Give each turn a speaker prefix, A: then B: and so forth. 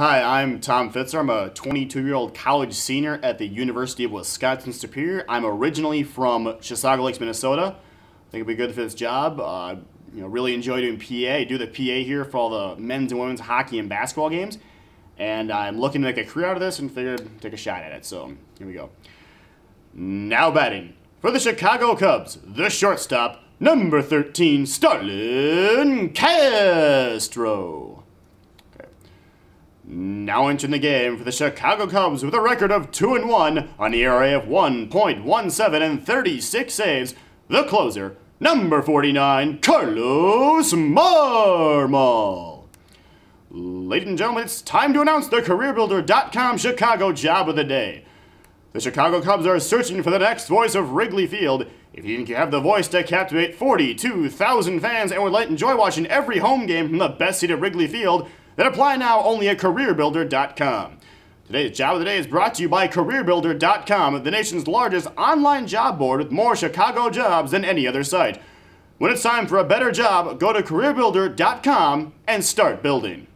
A: Hi, I'm Tom Fitzer. I'm a 22 year old college senior at the University of Wisconsin Superior. I'm originally from Chisago Lakes, Minnesota. I think it'd be good for this job. Uh, you know, really enjoy doing PA. I do the PA here for all the men's and women's hockey and basketball games. And I'm looking to make a career out of this and figured take a shot at it. So here we go. Now batting for the Chicago Cubs, the shortstop, number 13, Starlin Castro. Now entering the game for the Chicago Cubs with a record of 2 and 1 on the ERA of 1.17 and 36 saves, the closer, number 49, Carlos Marmol. Ladies and gentlemen, it's time to announce the CareerBuilder.com Chicago Job of the Day. The Chicago Cubs are searching for the next voice of Wrigley Field. If you have the voice to captivate 42,000 fans and would like to enjoy watching every home game from the best seat at Wrigley Field, then apply now only at CareerBuilder.com. Today's Job of the Day is brought to you by CareerBuilder.com, the nation's largest online job board with more Chicago jobs than any other site. When it's time for a better job, go to CareerBuilder.com and start building.